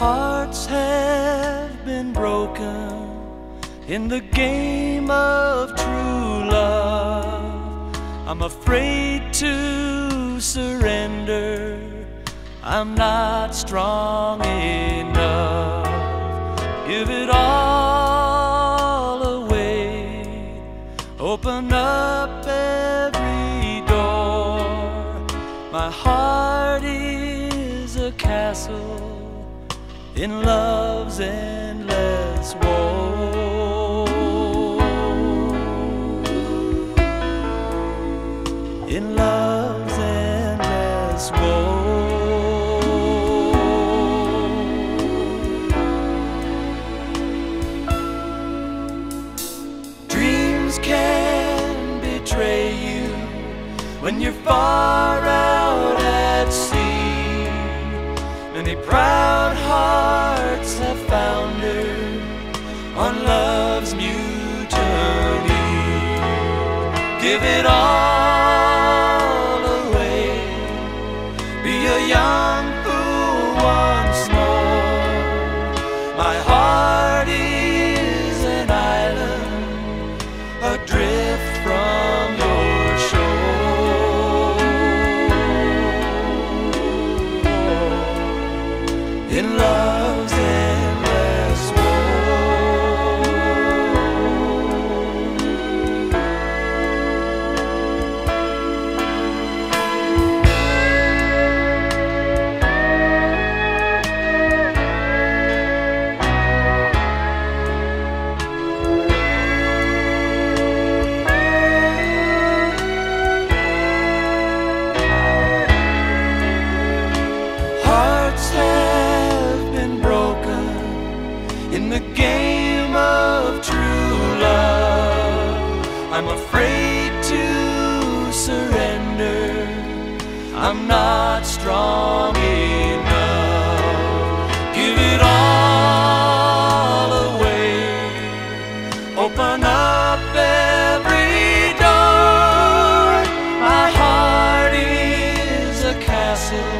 Hearts have been broken in the game of true love. I'm afraid to surrender. I'm not strong enough. Give it all away. Open up every door. My heart is a castle in love's endless war. In love's endless war. Dreams can betray you when you're far out Many proud hearts have foundered on love's mutiny. Give it all in the game of true love. I'm afraid to surrender. I'm not strong enough. Give it all away. Open up every door. My heart is a castle